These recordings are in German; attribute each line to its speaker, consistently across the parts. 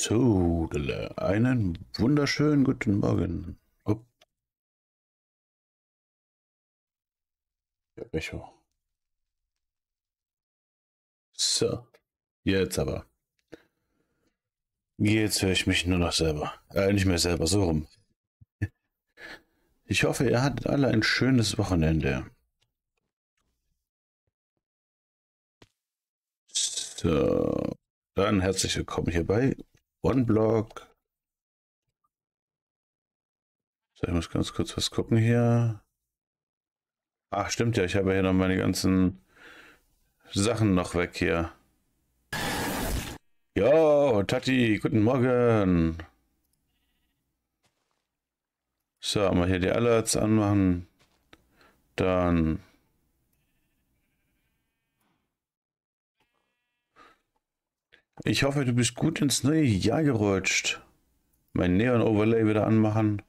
Speaker 1: So, einen wunderschönen guten Morgen. Oh. Ja, Echo. So, jetzt aber. Jetzt höre ich mich nur noch selber. Äh, nicht mehr selber, so rum. Ich hoffe, ihr hattet alle ein schönes Wochenende. So, dann herzlich willkommen hier bei OneBlock. So, ich muss ganz kurz was gucken hier. Ach, stimmt ja, ich habe hier noch meine ganzen Sachen noch weg hier. Jo, Tati, guten Morgen. So, mal hier die Alerts anmachen. Dann Ich hoffe, du bist gut ins neue Jahr gerutscht. Mein Neon-Overlay wieder anmachen.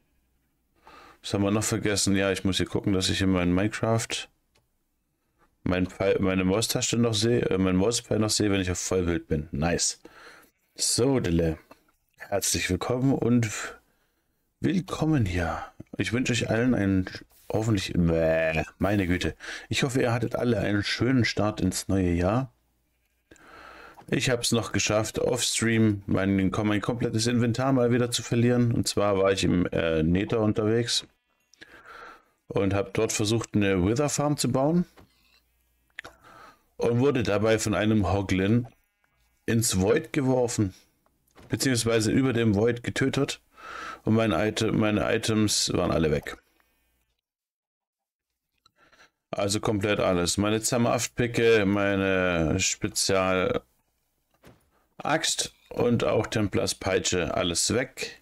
Speaker 1: Was haben wir noch vergessen? Ja, ich muss hier gucken, dass ich in meinem Minecraft mein Pfeil, meine Maustaste noch sehe, äh, mein Mauspfeil noch sehe, wenn ich auf Vollbild bin. Nice. So, Dille. Herzlich willkommen und willkommen hier. Ich wünsche euch allen einen hoffentlich, bäh, meine Güte. Ich hoffe, ihr hattet alle einen schönen Start ins neue Jahr. Ich habe es noch geschafft, off-stream mein, mein komplettes Inventar mal wieder zu verlieren. Und zwar war ich im äh, Nether unterwegs und habe dort versucht, eine Wither Farm zu bauen. Und wurde dabei von einem Hoglin ins Void geworfen. Beziehungsweise über dem Void getötet. Und mein Item, meine Items waren alle weg. Also komplett alles. Meine Zermaftpicke, meine Spezial Axt und auch Templars Peitsche alles weg,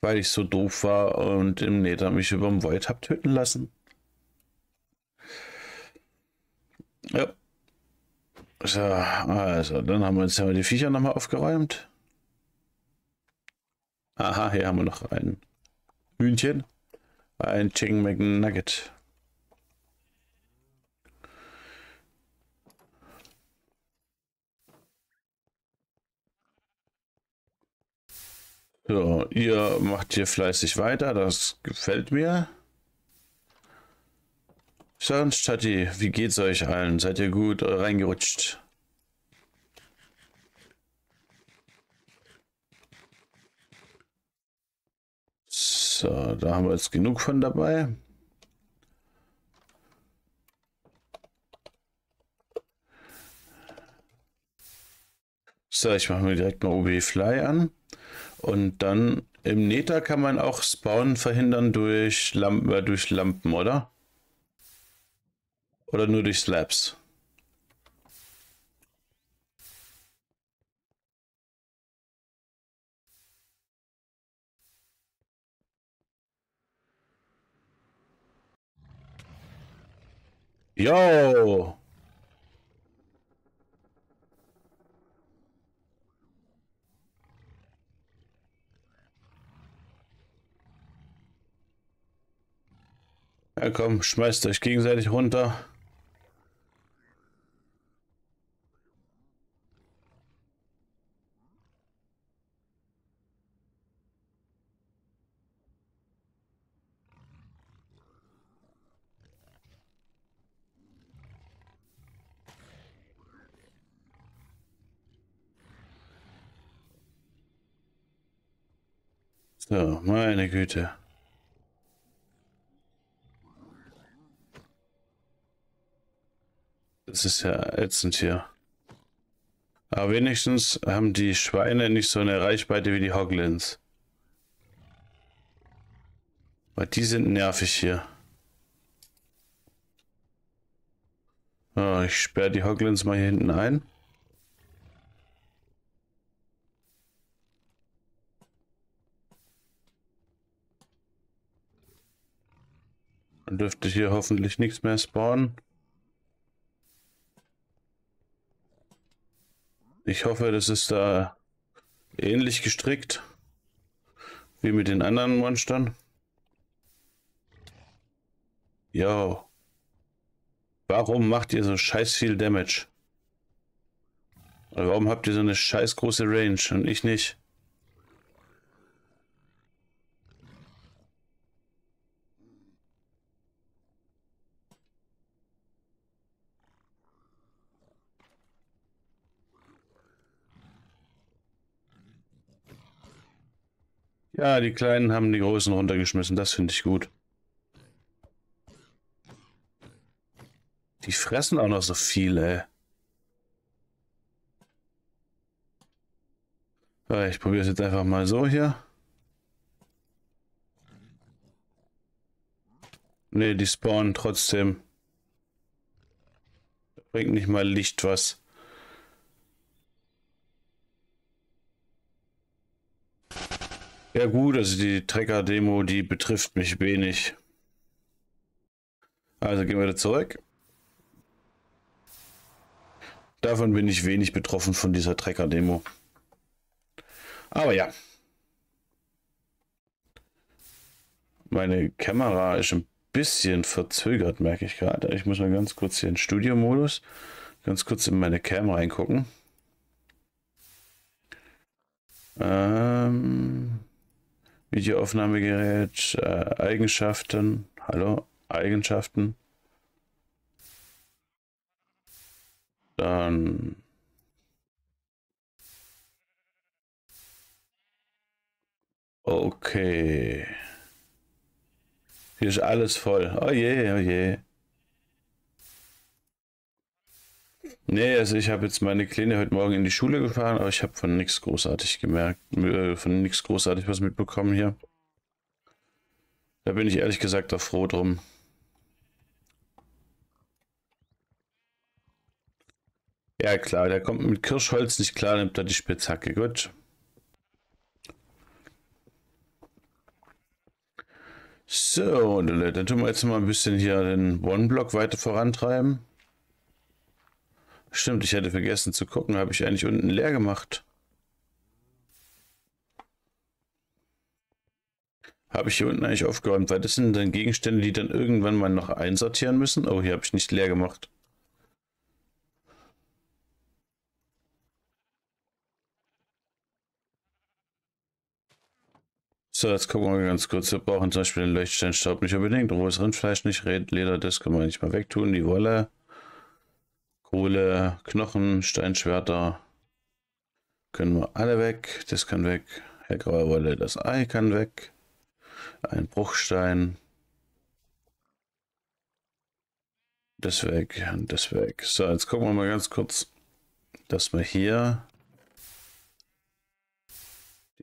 Speaker 1: weil ich so doof war und im Nether mich über dem Void hab töten lassen. Ja. So, also, dann haben wir jetzt die Viecher nochmal aufgeräumt. Aha, hier haben wir noch ein Hühnchen. Ein Chicken McNugget. So, ihr macht hier fleißig weiter, das gefällt mir. Sonst, Tati, wie geht's euch allen? Seid ihr gut reingerutscht? So, da haben wir jetzt genug von dabei. So, ich mache mir direkt mal OB Fly an. Und dann im Nether kann man auch Spawn verhindern durch, Lampen, äh, durch Lampen, oder? Oder nur durch Slabs? Yo! Ja komm, schmeißt euch gegenseitig runter. So, meine Güte. Das ist ja ätzend hier. Aber wenigstens haben die Schweine nicht so eine Reichweite wie die Hoglins. Weil die sind nervig hier. Oh, ich sperre die Hoglins mal hier hinten ein. Dann dürfte hier hoffentlich nichts mehr spawnen. Ich hoffe, das ist da ähnlich gestrickt wie mit den anderen Monstern. Jo. Warum macht ihr so scheiß viel Damage? Warum habt ihr so eine scheiß große Range und ich nicht? Ja, die Kleinen haben die Großen runtergeschmissen. Das finde ich gut. Die fressen auch noch so viel, ey. Ich probiere es jetzt einfach mal so hier. Ne, die spawnen trotzdem. Bringt nicht mal Licht was. Ja gut, also die Trecker-Demo, die betrifft mich wenig. Also gehen wir wieder zurück. Davon bin ich wenig betroffen von dieser Trecker-Demo. Aber ja. Meine Kamera ist ein bisschen verzögert, merke ich gerade. Ich muss mal ganz kurz hier in Studio-Modus, ganz kurz in meine Cam reingucken. Ähm, Videoaufnahmegerät, äh, Eigenschaften. Hallo, Eigenschaften. Dann Okay. Hier ist alles voll. Oh je, oh je. Nee, also ich habe jetzt meine Kleine heute Morgen in die Schule gefahren, aber ich habe von nichts großartig gemerkt, äh, von nichts großartig was mitbekommen hier. Da bin ich ehrlich gesagt auch froh drum. Ja klar, der kommt mit Kirschholz nicht klar, nimmt er die Spitzhacke. Gut. So, dann tun wir jetzt mal ein bisschen hier den One-Block weiter vorantreiben. Stimmt, ich hätte vergessen zu gucken, habe ich eigentlich unten leer gemacht. Habe ich hier unten eigentlich aufgeräumt, weil das sind dann Gegenstände, die dann irgendwann mal noch einsortieren müssen. Oh, hier habe ich nicht leer gemacht. So, jetzt gucken wir ganz kurz. Wir brauchen zum Beispiel den Leuchtsteinstaub nicht unbedingt. Rohes Rindfleisch nicht. Leder, das können wir nicht mal wegtun. Die Wolle. Kohle, Knochen, Steinschwerter. Können wir alle weg. Das kann weg. Hellgraue Wolle, das Ei kann weg. Ein Bruchstein. Das weg und das weg. So, jetzt gucken wir mal ganz kurz, dass wir hier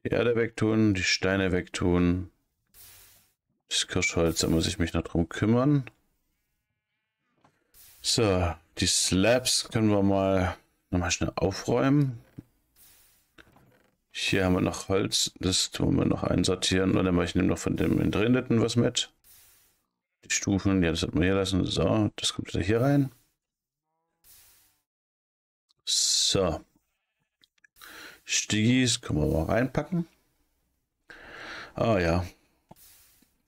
Speaker 1: die Erde wegtun, die Steine wegtun. Das Kirschholz, da muss ich mich noch drum kümmern. So, die Slabs können wir mal nochmal schnell aufräumen. Hier haben wir noch Holz, das tun wir noch einsortieren. Oder ich nehme noch von dem Entrindeten was mit. Die Stufen, ja, das sollten wir hier lassen. So, das kommt wieder hier rein. So. Stigis können wir mal reinpacken. Ah ja.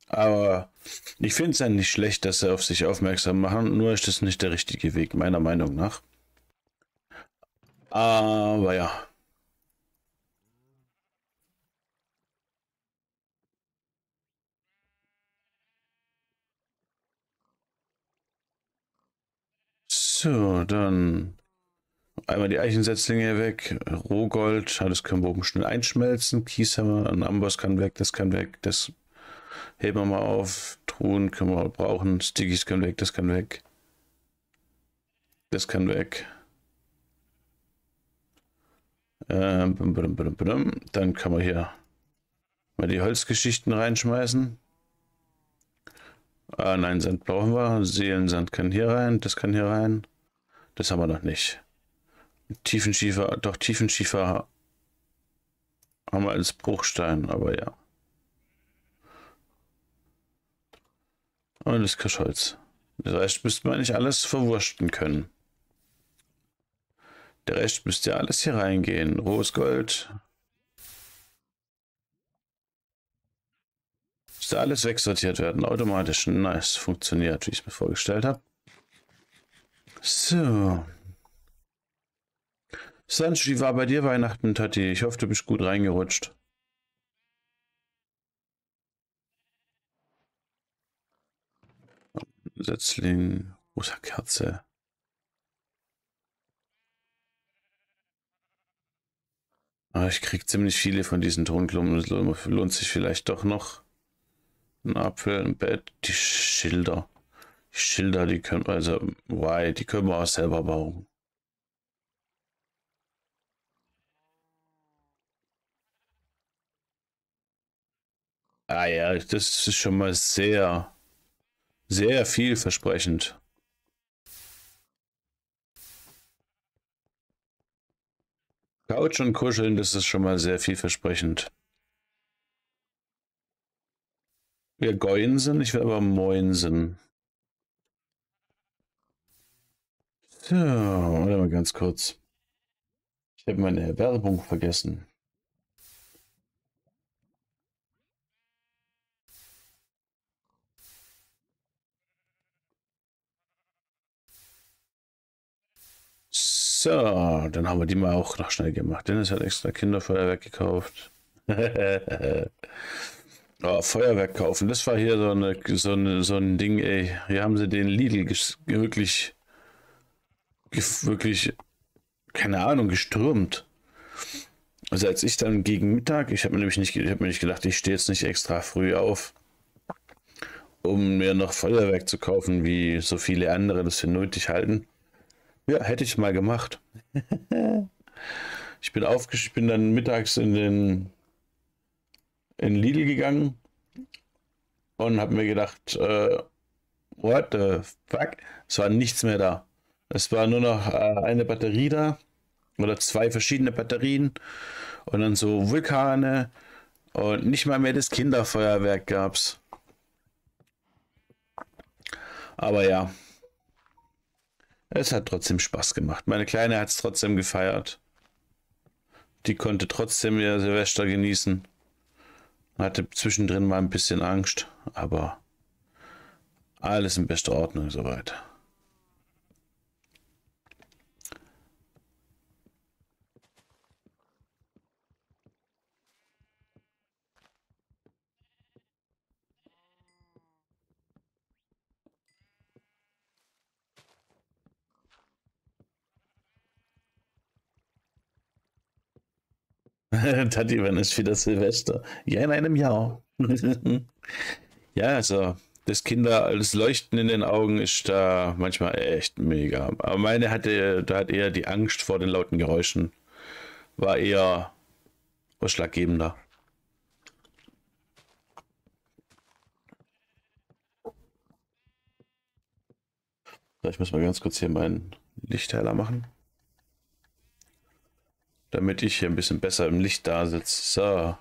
Speaker 1: Aber ich finde es ja nicht schlecht, dass sie auf sich aufmerksam machen. Nur ist das nicht der richtige Weg, meiner Meinung nach. Aber ja. So, dann Einmal die Eichensetzlinge weg, Rohgold, das können wir oben schnell einschmelzen. Kieshammer, ein Amboss kann weg, das kann weg, das heben wir mal auf. Truhen können wir brauchen, Stickies können weg, das kann weg. Das kann weg. Ähm, dann kann man hier mal die Holzgeschichten reinschmeißen. Ah nein, Sand brauchen wir. Seelensand kann hier rein, das kann hier rein. Das haben wir noch nicht. Tiefenschiefer, doch Tiefenschiefer haben wir als Bruchstein, aber ja. Das Kirschholz. Das Rest müsste man nicht alles verwursten können. Der Rest müsste ja alles hier reingehen. Rohes Gold. Müsste alles wegsortiert werden, automatisch. Nice, funktioniert, wie ich es mir vorgestellt habe. So. Sanch, wie war bei dir Weihnachten, Tati? Ich hoffe, du bist gut reingerutscht. Setzling, rosa Kerze. Ah, ich krieg ziemlich viele von diesen Tonklumpen. Es lohnt sich vielleicht doch noch. Ein Apfel, ein Bett, die Schilder. Die Schilder, die können also, why, die können wir auch selber bauen. Ah ja, das ist schon mal sehr, sehr vielversprechend. Couch und Kuscheln, das ist schon mal sehr vielversprechend. Wir Goinsen, ich will aber Moinsen. So, warte mal ganz kurz. Ich habe meine Werbung vergessen. So, dann haben wir die mal auch noch schnell gemacht. Dennis hat extra Kinderfeuerwerk gekauft. oh, Feuerwerk kaufen, das war hier so, eine, so, eine, so ein Ding, ey. Hier haben sie den Lidl wirklich, wirklich, keine Ahnung, gestürmt. Also als ich dann gegen Mittag, ich habe mir nämlich nicht, ich habe mir nicht gedacht, ich stehe jetzt nicht extra früh auf, um mir noch Feuerwerk zu kaufen, wie so viele andere das für nötig halten. Ja, hätte ich mal gemacht. ich bin aufgestanden, bin dann mittags in den in Lidl gegangen und habe mir gedacht, äh, what the fuck? Es war nichts mehr da. Es war nur noch äh, eine Batterie da oder zwei verschiedene Batterien und dann so Vulkane und nicht mal mehr das Kinderfeuerwerk gab's. Aber ja, es hat trotzdem Spaß gemacht. Meine Kleine hat es trotzdem gefeiert. Die konnte trotzdem ihr Silvester genießen. Hatte zwischendrin mal ein bisschen Angst, aber alles in bester Ordnung soweit. Tati, wann ist wieder Silvester? Ja, in einem Jahr. ja, also das Kinder, das Leuchten in den Augen ist da manchmal echt mega. Aber meine hatte, da hat eher die Angst vor den lauten Geräuschen, war eher ausschlaggebender. Ich muss mal ganz kurz hier meinen Lichtheiler machen damit ich hier ein bisschen besser im Licht da sitze. So.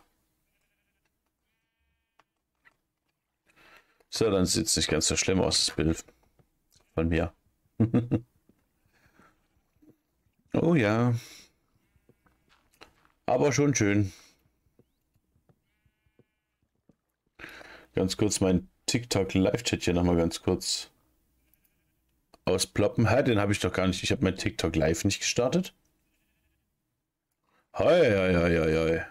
Speaker 1: So, dann sieht es nicht ganz so schlimm aus, das Bild von mir. oh ja. Aber schon schön. Ganz kurz mein TikTok Live-Chat hier nochmal ganz kurz ausploppen. Ha, den habe ich doch gar nicht. Ich habe mein TikTok Live nicht gestartet. Hoi, hoi, hoi, hoi.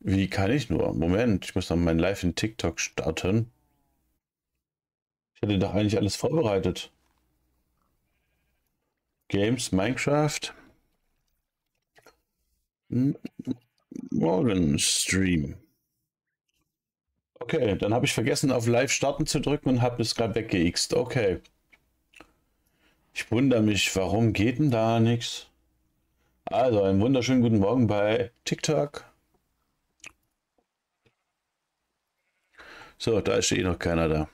Speaker 1: Wie kann ich nur? Moment, ich muss noch mein Live in TikTok starten. Ich hatte doch eigentlich alles vorbereitet. Games, Minecraft. Morgen Stream. Okay, dann habe ich vergessen, auf Live starten zu drücken und habe es gerade weggeixt. Okay. Ich wundere mich, warum geht denn da nichts? Also, einen wunderschönen guten Morgen bei TikTok. So, da ist eh noch keiner da.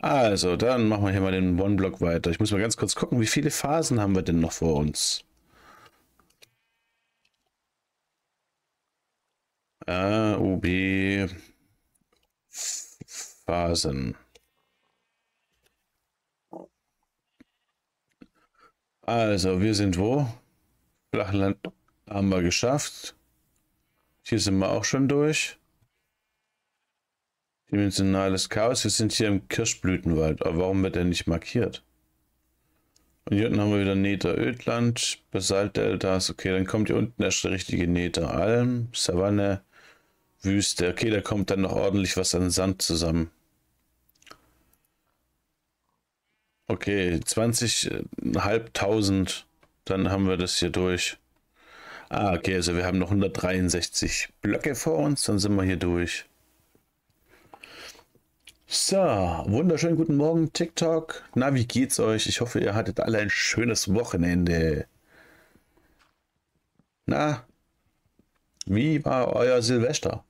Speaker 1: Also, dann machen wir hier mal den One-Block weiter. Ich muss mal ganz kurz gucken, wie viele Phasen haben wir denn noch vor uns? A, U, B, Phasen. Also, wir sind wo? Flachland haben wir geschafft. Hier sind wir auch schon durch. Dimensionales Chaos. Wir sind hier im Kirschblütenwald. Aber warum wird der nicht markiert? Und hier unten haben wir wieder Nether Ödland, Basaltdeltas. Okay, dann kommt hier unten erst der richtige Nether Alm, Savanne, Wüste. Okay, da kommt dann noch ordentlich was an Sand zusammen. Okay, 20.500. Dann haben wir das hier durch. Ah, okay, also wir haben noch 163 Blöcke vor uns, dann sind wir hier durch. So, wunderschönen guten Morgen, TikTok. Na, wie geht's euch? Ich hoffe, ihr hattet alle ein schönes Wochenende. Na, wie war euer Silvester?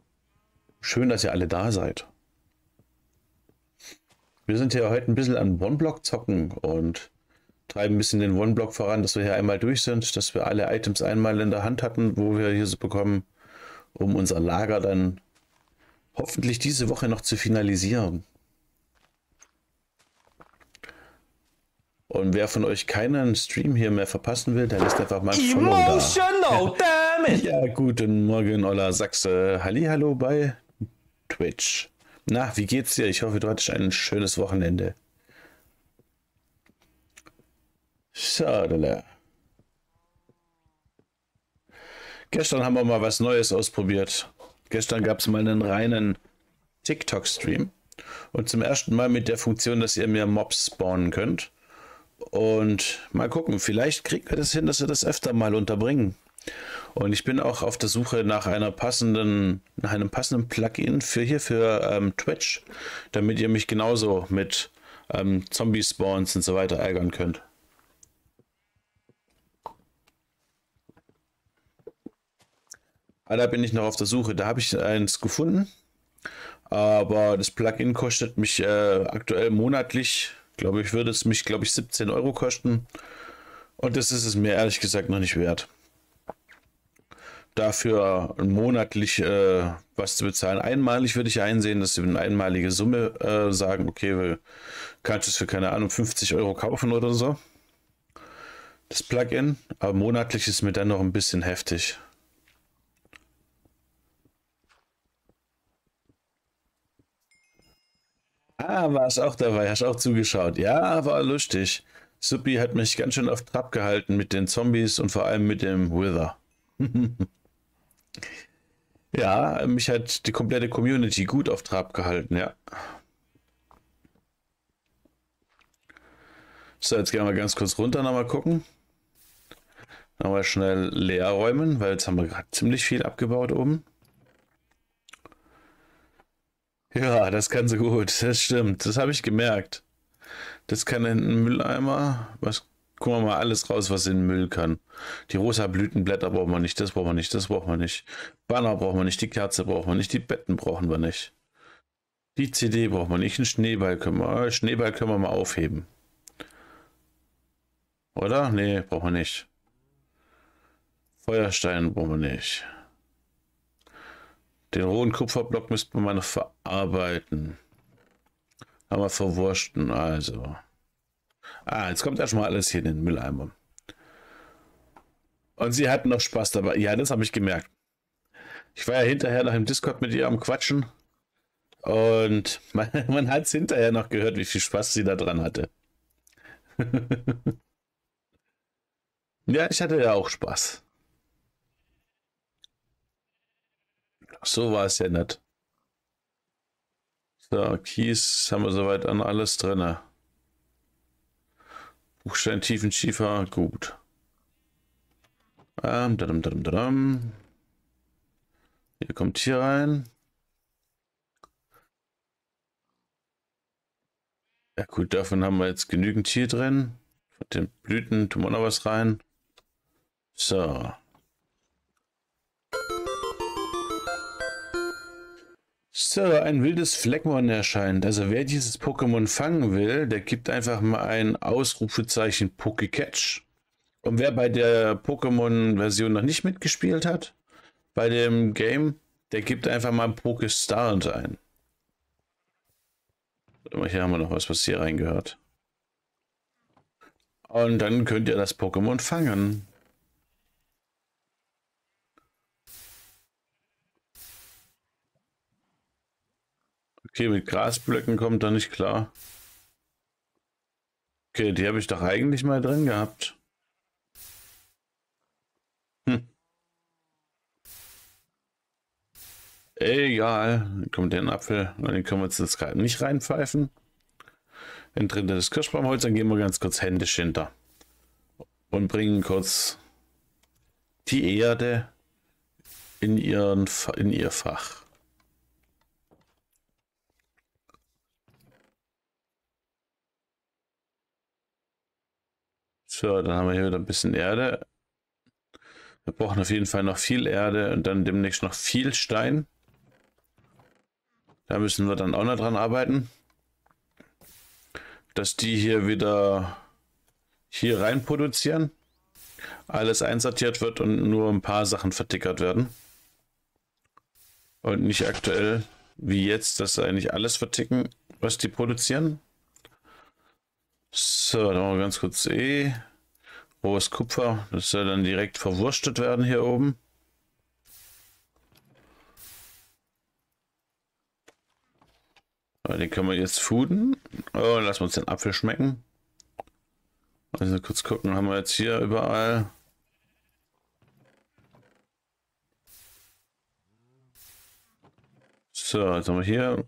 Speaker 1: Schön, dass ihr alle da seid. Wir sind ja heute ein bisschen an One-Block zocken und treiben ein bisschen den One-Block voran, dass wir hier einmal durch sind, dass wir alle Items einmal in der Hand hatten, wo wir hier so bekommen, um unser Lager dann hoffentlich diese Woche noch zu finalisieren. Und wer von euch keinen Stream hier mehr verpassen will, der lässt einfach mal ein Follow da. damn it! Ja, guten Morgen, Ola Sachse. Hallo bei Twitch. Na, wie geht's dir? Ich hoffe, du hattest ein schönes Wochenende. Schade. Gestern haben wir mal was Neues ausprobiert. Gestern gab es mal einen reinen TikTok-Stream. Und zum ersten Mal mit der Funktion, dass ihr mehr Mobs spawnen könnt. Und mal gucken, vielleicht kriegen wir das hin, dass wir das öfter mal unterbringen. Und ich bin auch auf der Suche nach einer passenden, nach einem passenden Plugin für hier für ähm, Twitch, damit ihr mich genauso mit ähm, Zombie-Spawns und so weiter ärgern könnt. Ah, da bin ich noch auf der Suche. Da habe ich eins gefunden. Aber das Plugin kostet mich äh, aktuell monatlich, glaube ich, würde es mich, glaube ich, 17 Euro kosten. Und das ist es mir ehrlich gesagt noch nicht wert. Dafür monatlich äh, was zu bezahlen. Einmalig würde ich einsehen, dass sie eine einmalige Summe äh, sagen, okay, wir kannst es für keine Ahnung 50 Euro kaufen oder so. Das Plugin, aber monatlich ist mir dann noch ein bisschen heftig. Ah, warst auch dabei, hast auch zugeschaut. Ja, war lustig. Suppi hat mich ganz schön auf Trab gehalten mit den Zombies und vor allem mit dem Wither. ja, mich hat die komplette Community gut auf Trab gehalten, ja. So, jetzt gehen wir ganz kurz runter nochmal gucken. Nochmal schnell leer räumen, weil jetzt haben wir gerade ziemlich viel abgebaut oben. Ja, das kann so gut. Das stimmt. Das habe ich gemerkt. Das kann in einen Mülleimer. Was? Gucken wir mal alles raus, was in den Müll kann. Die rosa Blütenblätter brauchen wir nicht. Das brauchen wir nicht. Das brauchen wir nicht. Banner brauchen wir nicht. Die Kerze brauchen wir nicht. Die Betten brauchen wir nicht. Die CD brauchen wir nicht. Einen Schneeball können wir. Schneeball können wir mal aufheben. Oder? Nee, brauchen wir nicht. Feuerstein brauchen wir nicht. Den rohen Kupferblock müsste man noch verarbeiten. Haben wir verwurschten, also. Ah, jetzt kommt erstmal alles hier in den Mülleimer. Und sie hatten noch Spaß dabei. Ja, das habe ich gemerkt. Ich war ja hinterher noch im Discord mit ihr am Quatschen. Und man, man hat es hinterher noch gehört, wie viel Spaß sie da dran hatte. ja, ich hatte ja auch Spaß. So war es ja nicht. So, Kies haben wir soweit an alles drin. Buchstein, Tiefenschiefer, gut. Ähm, dadum, dadum, dadum. Hier kommt hier rein. Ja gut, davon haben wir jetzt genügend hier drin. Von den Blüten tun wir noch was rein. So. So, ein wildes Fleckmon erscheint. Also wer dieses Pokémon fangen will, der gibt einfach mal ein Ausrufezeichen Pokécatch. Und wer bei der Pokémon-Version noch nicht mitgespielt hat, bei dem Game, der gibt einfach mal Pokestart ein. Hier haben wir noch was, was hier reingehört. Und dann könnt ihr das Pokémon fangen. Okay, mit Grasblöcken kommt er nicht klar. Okay, die habe ich doch eigentlich mal drin gehabt. Hm. Egal, dann kommt den Apfel, den können wir jetzt gerade nicht reinpfeifen. Dann drin das Kirschbaumholz, dann gehen wir ganz kurz händisch hinter und bringen kurz die Erde in, ihren, in ihr Fach. So, dann haben wir hier wieder ein bisschen Erde. Wir brauchen auf jeden Fall noch viel Erde und dann demnächst noch viel Stein. Da müssen wir dann auch noch dran arbeiten. Dass die hier wieder hier rein produzieren. Alles einsortiert wird und nur ein paar Sachen vertickert werden. Und nicht aktuell wie jetzt, dass sie eigentlich alles verticken, was die produzieren. So, dann machen ganz kurz E. Rohes Kupfer. Das soll dann direkt verwurstet werden hier oben. Den können wir jetzt fooden. Oh, lassen wir uns den Apfel schmecken. Also kurz gucken, haben wir jetzt hier überall. So, jetzt haben wir hier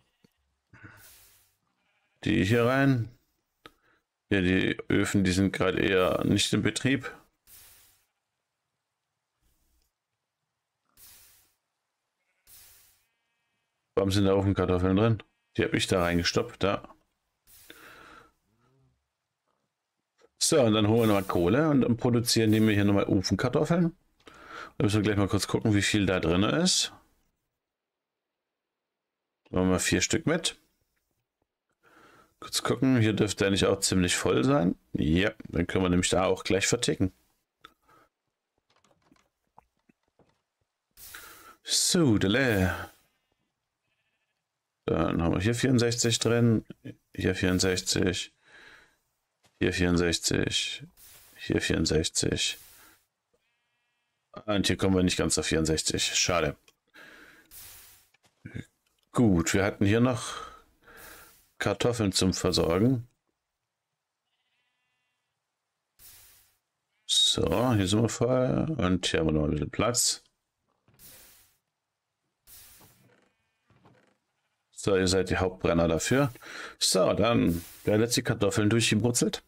Speaker 1: die hier rein. Ja, die Öfen, die sind gerade eher nicht in Betrieb. Warum sind da Ofenkartoffeln drin? Die habe ich da reingestoppt, da. So, und dann holen wir Kohle und dann produzieren die mir hier nochmal Ofenkartoffeln. Da müssen wir gleich mal kurz gucken, wie viel da drin ist. Machen wir vier Stück mit. Kurz gucken, hier dürfte er nicht auch ziemlich voll sein. Ja, dann können wir nämlich da auch gleich verticken. So, dele. Dann haben wir hier 64 drin, hier 64, hier 64, hier 64. Und hier kommen wir nicht ganz auf 64. Schade. Gut, wir hatten hier noch Kartoffeln zum Versorgen. So, hier sind wir voll. Und hier haben wir noch ein bisschen Platz. So, ihr seid die Hauptbrenner dafür. So, dann werden jetzt die Kartoffeln durchgebrutzelt.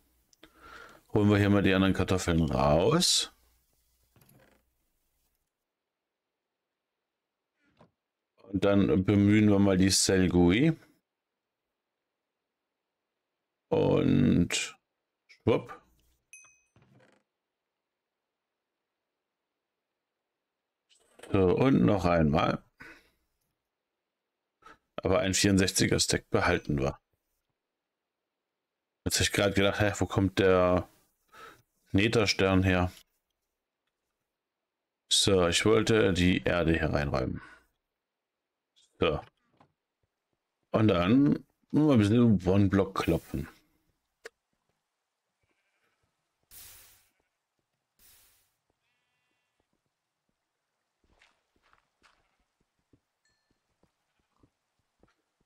Speaker 1: Holen wir hier mal die anderen Kartoffeln raus. Und dann bemühen wir mal die Selgui. Und schwupp. So, und noch einmal. Aber ein 64er Stack behalten wir. Jetzt habe ich gerade gedacht, hä, wo kommt der Netherstern her? So, ich wollte die Erde hier reinräumen. So. Und dann nur ein bisschen One-Block klopfen.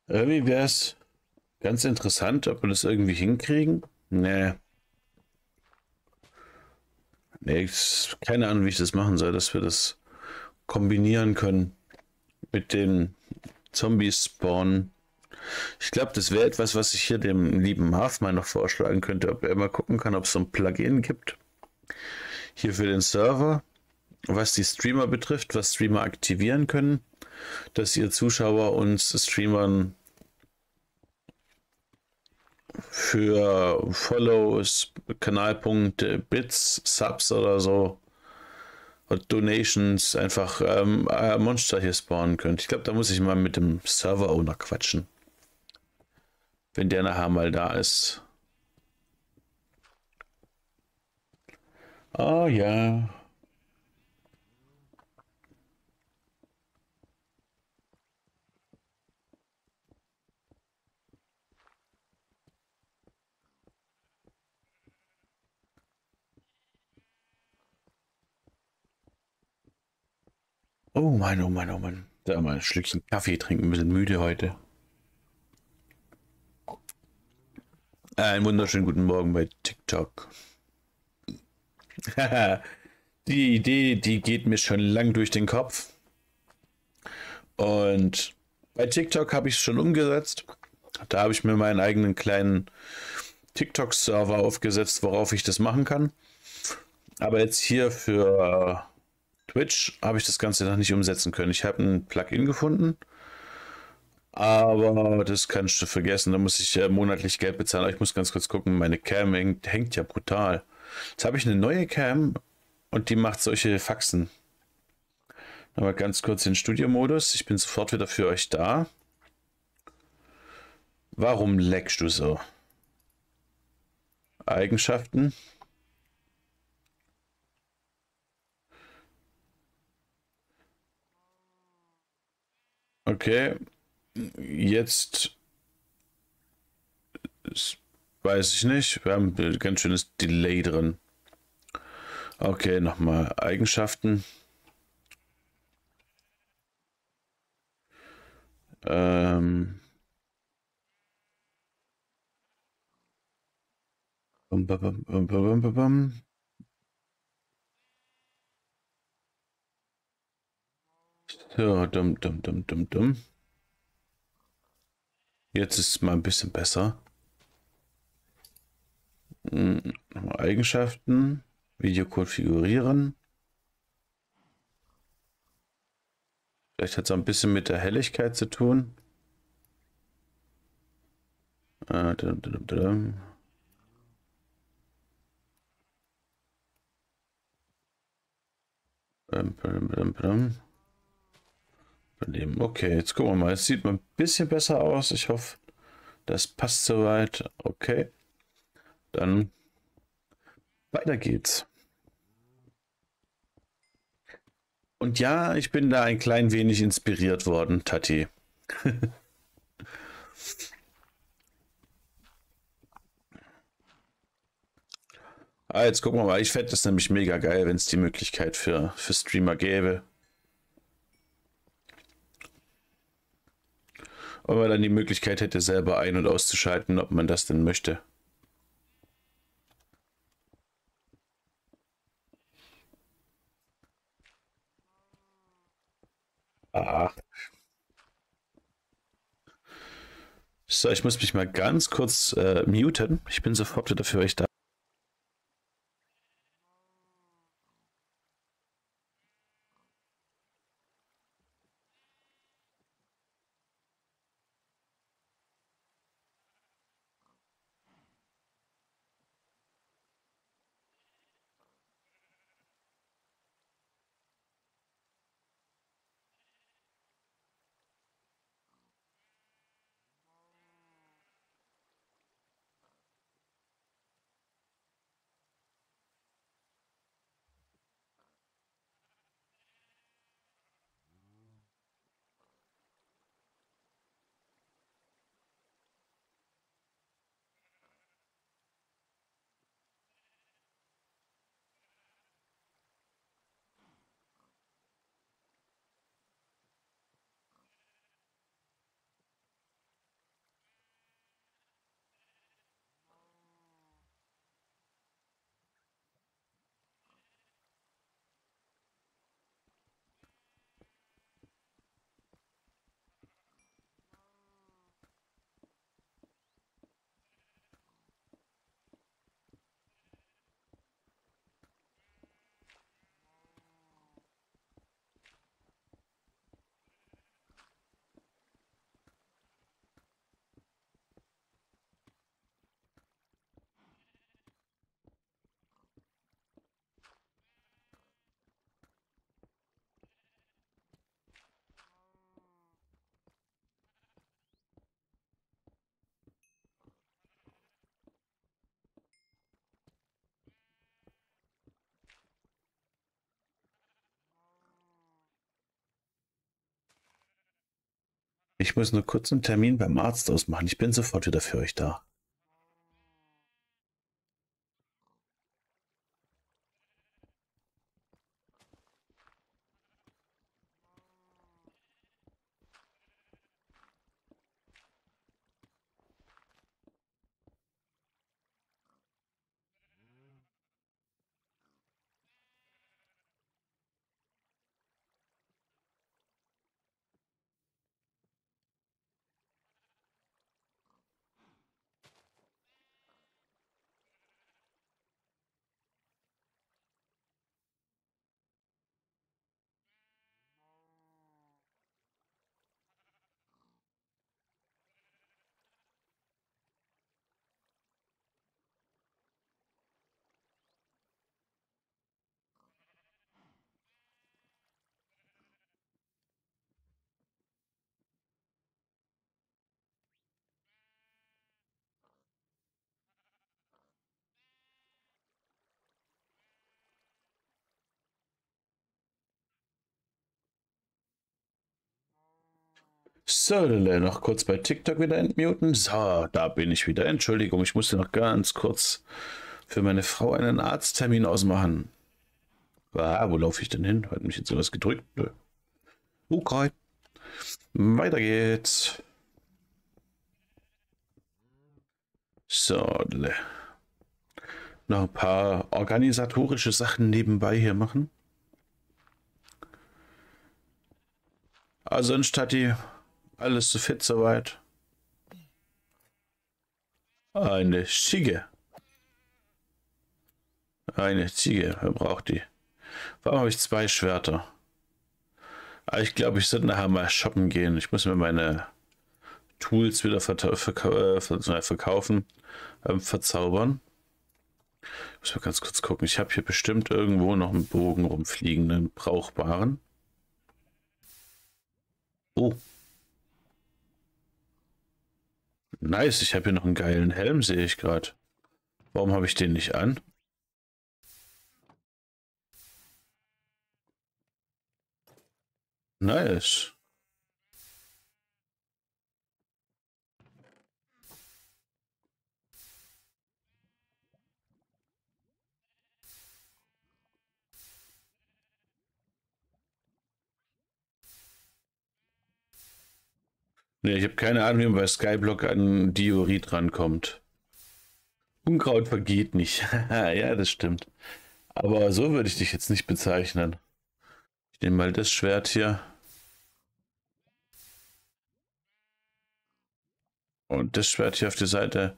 Speaker 1: Irgendwie wäre es ganz interessant, ob wir das irgendwie hinkriegen. Nee. Nee, keine Ahnung, wie ich das machen soll, dass wir das kombinieren können mit den Zombies spawnen. Ich glaube, das wäre etwas, was ich hier dem lieben mal noch vorschlagen könnte, ob er mal gucken kann, ob es so ein Plugin gibt. Hier für den Server, was die Streamer betrifft, was Streamer aktivieren können dass ihr Zuschauer uns Streamern für Follows, Kanalpunkte, Bits, Subs oder so und Donations einfach ähm, äh, Monster hier spawnen könnt. Ich glaube, da muss ich mal mit dem Server-Owner quatschen. Wenn der nachher mal da ist. Oh ja. Oh Mann, oh Mann, oh Mann. Da mal ein Schlückchen Kaffee trinken, ein bisschen müde heute. Einen wunderschönen guten Morgen bei TikTok. die Idee, die geht mir schon lang durch den Kopf. Und bei TikTok habe ich es schon umgesetzt. Da habe ich mir meinen eigenen kleinen TikTok-Server aufgesetzt, worauf ich das machen kann. Aber jetzt hier für Twitch habe ich das Ganze noch nicht umsetzen können. Ich habe ein Plugin gefunden, aber das kannst du vergessen. Da muss ich äh, monatlich Geld bezahlen. Ich muss ganz kurz gucken, meine Cam hängt, hängt ja brutal. Jetzt habe ich eine neue Cam und die macht solche Faxen. Aber ganz kurz in Studiomodus. Ich bin sofort wieder für euch da. Warum leckst du so? Eigenschaften. Okay, jetzt weiß ich nicht. Wir haben ein ganz schönes Delay drin. Okay, nochmal Eigenschaften. Ähm. Bum, bum, bum, bum, bum, bum. So, dumm, dumm, dumm, dumm, dumm. Jetzt ist es mal ein bisschen besser. Hm, Eigenschaften. Video konfigurieren. Vielleicht hat es ein bisschen mit der Helligkeit zu tun. Äh, dum, dum, dum, Übernehmen. Okay, jetzt gucken wir mal. Es sieht mal ein bisschen besser aus. Ich hoffe, das passt soweit. Okay. Dann weiter geht's. Und ja, ich bin da ein klein wenig inspiriert worden, Tati. ah, jetzt gucken wir mal. Ich fände das nämlich mega geil, wenn es die Möglichkeit für, für Streamer gäbe. Ob man dann die Möglichkeit hätte, selber ein- und auszuschalten, ob man das denn möchte. Ach. So, ich muss mich mal ganz kurz äh, muten. Ich bin sofort wieder für euch da. Ich muss nur kurz einen Termin beim Arzt ausmachen. Ich bin sofort wieder für euch da. So, noch kurz bei TikTok wieder entmuten. So, da bin ich wieder. Entschuldigung, ich musste noch ganz kurz für meine Frau einen Arzttermin ausmachen. Ah, wo laufe ich denn hin? Hat mich jetzt sowas gedrückt? Nö. Okay. Weiter geht's. So, noch ein paar organisatorische Sachen nebenbei hier machen. Also in Stati, alles so fit soweit. Eine Ziege. Eine Ziege, wer braucht die? Warum habe ich zwei Schwerter? Aber ah, ich glaube, ich sollte nachher mal shoppen gehen. Ich muss mir meine Tools wieder äh, verkaufen, ähm, verzaubern. Ich muss mal ganz kurz gucken. Ich habe hier bestimmt irgendwo noch einen Bogen rumfliegen, einen brauchbaren. Oh. Nice, ich habe hier noch einen geilen Helm, sehe ich gerade. Warum habe ich den nicht an? Nice. Nee, ich habe keine Ahnung, wie man bei Skyblock an Diorit rankommt. Unkraut vergeht nicht. ja, das stimmt. Aber so würde ich dich jetzt nicht bezeichnen. Ich nehme mal das Schwert hier. Und das Schwert hier auf der Seite.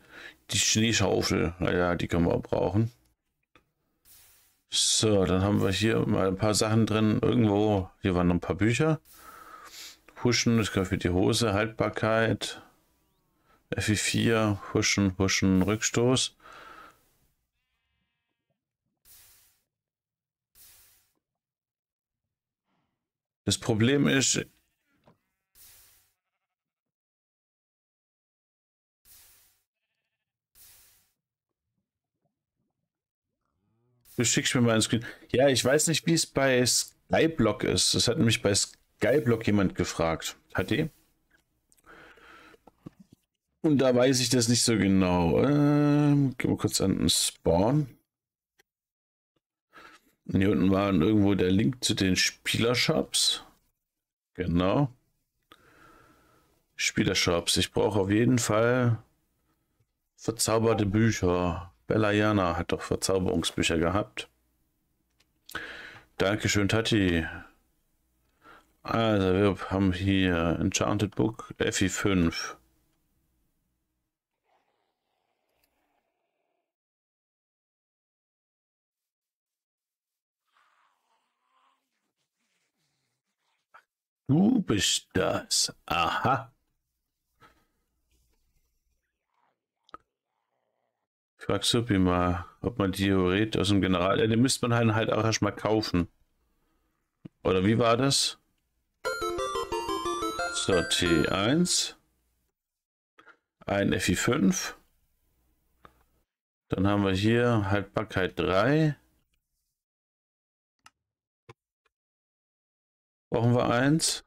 Speaker 1: Die Schneeschaufel. Naja, die können wir auch brauchen. So, dann haben wir hier mal ein paar Sachen drin. Irgendwo, hier waren noch ein paar Bücher. Das gehört für die Hose, Haltbarkeit, FI4, Huschen, Huschen, Rückstoß. Das Problem ist, Du schickst mir mal ein Screen. Ja, ich weiß nicht, wie es bei Skyblock ist. Das hat nämlich bei Skyblock jemand gefragt. Hat die? Und da weiß ich das nicht so genau. Ähm, gehen wir kurz an den Spawn. Und hier unten war irgendwo der Link zu den Spielershops. Genau. Spielershops. Ich brauche auf jeden Fall verzauberte Bücher. Bellayana hat doch Verzauberungsbücher gehabt. Dankeschön, Tati. Also, wir haben hier Enchanted Book FI5. Du bist das. Aha. Frag Supi mal, ob man Diorit aus dem General. Ja, den müsste man halt auch erstmal kaufen. Oder wie war das? So, T1. Ein FI5. Dann haben wir hier Haltbarkeit 3. Brauchen wir eins.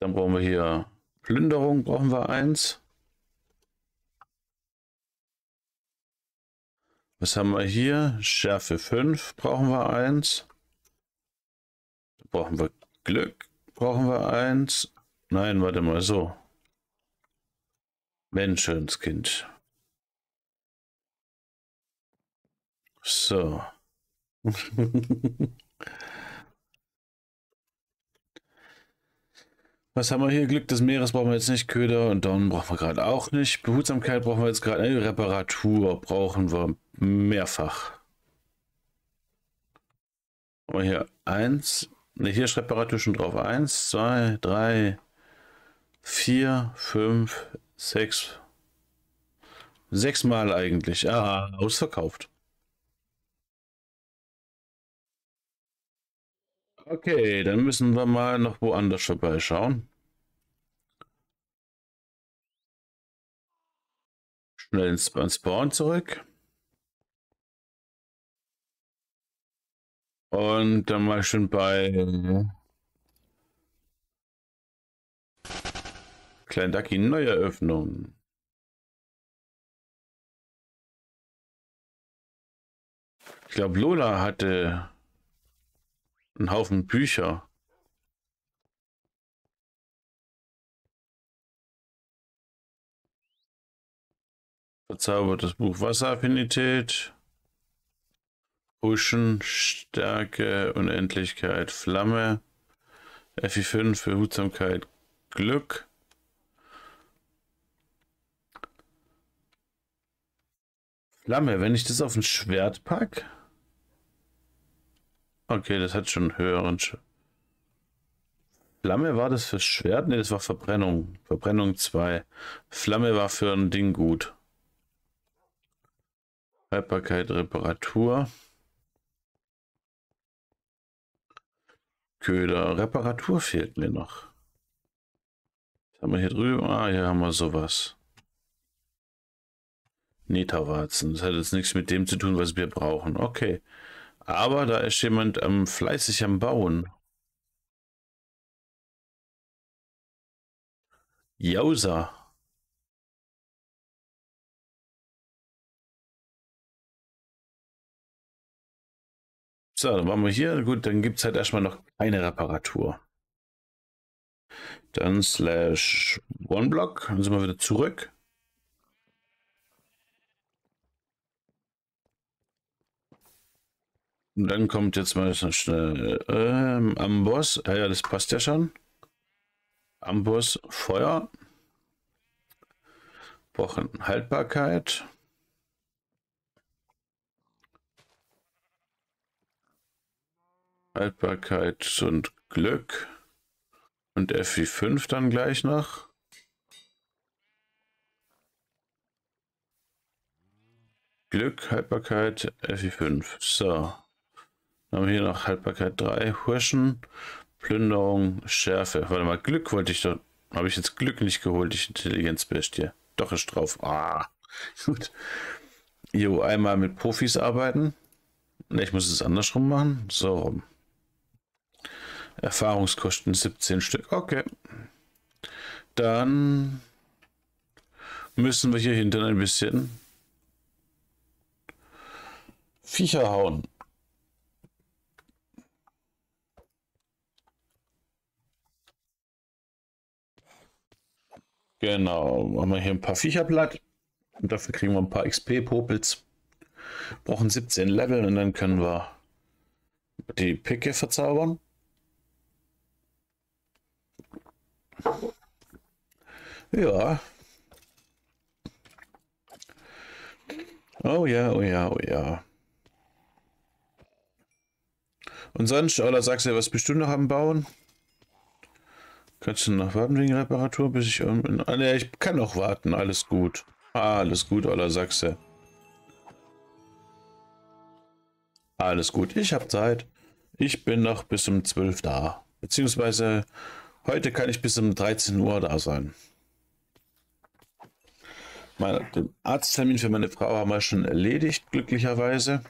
Speaker 1: Dann brauchen wir hier Plünderung, brauchen wir eins. Was haben wir hier? Schärfe 5 brauchen wir eins. Brauchen wir Glück, brauchen wir eins. Nein, warte mal so. Menschenskind. So. Was haben wir hier? Glück des Meeres brauchen wir jetzt nicht. Köder und Daumen brauchen wir gerade auch nicht. Behutsamkeit brauchen wir jetzt gerade. Eine Reparatur brauchen wir mehrfach. Und hier eins. Ne, hier ist Reparatur schon drauf. Eins, zwei, drei, vier, fünf, sechs. Sechsmal eigentlich. Ah, ausverkauft. Okay, dann müssen wir mal noch woanders vorbeischauen. Schnell ins Spawn zurück. Und dann mal schon bei Klein Ducky, neue Eröffnung. Ich glaube, Lola hatte einen Haufen Bücher. Verzaubertes Buch Wasseraffinität. Huschen, Stärke, Unendlichkeit, Flamme. FI5, Behutsamkeit, Glück. Flamme, wenn ich das auf ein Schwert packe. Okay, das hat schon höheren. Sch Flamme war das fürs Schwert? Ne, das war Verbrennung. Verbrennung 2. Flamme war für ein Ding gut. Haltbarkeit, Reparatur. Köder. Reparatur fehlt mir noch. Was haben wir hier drüben? Ah, hier haben wir sowas. Netawarzen. Das hat jetzt nichts mit dem zu tun, was wir brauchen. Okay. Aber da ist jemand ähm, fleißig am Bauen. Jausa. So, dann waren wir hier. Gut, dann gibt es halt erstmal noch eine Reparatur. Dann slash one block. Dann sind wir wieder zurück. Und dann kommt jetzt mal schnell ähm, Amboss. Ja, ja, das passt ja schon. Amboss, Feuer. Brauchen Haltbarkeit. Haltbarkeit und Glück. Und FI5 dann gleich noch. Glück, Haltbarkeit, FI5. So. Dann haben wir hier noch Haltbarkeit 3, Huschen, Plünderung, Schärfe. Warte mal, Glück wollte ich doch. Habe ich jetzt Glück nicht geholt, ich Intelligenzbestie. Doch, ist drauf. Ah, gut. Jo, einmal mit Profis arbeiten. Ne, ich muss es andersrum machen. So rum. Erfahrungskosten 17 Stück. Okay. Dann müssen wir hier hinten ein bisschen Viecher hauen. Genau, machen wir hier ein paar Viecherblatt. Und dafür kriegen wir ein paar XP-Popels. Brauchen 17 Level und dann können wir die Picke verzaubern. Ja. Oh ja, oh ja, oh ja. Und sonst, oder sagst du, was bist du noch am Bauen? Kannst du noch warten wegen Reparatur, bis ich. Ah, ne, ich kann noch warten, alles gut. Ah, alles gut, oder du? Alles gut, ich habe Zeit. Ich bin noch bis um 12 da. Beziehungsweise heute kann ich bis um 13 Uhr da sein. Meine, den Arzttermin für meine Frau haben wir schon erledigt, glücklicherweise.